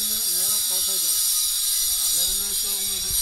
നേരെ ക്രോസ് ആയിട്ടാണ് അല്ലെങ്കിൽ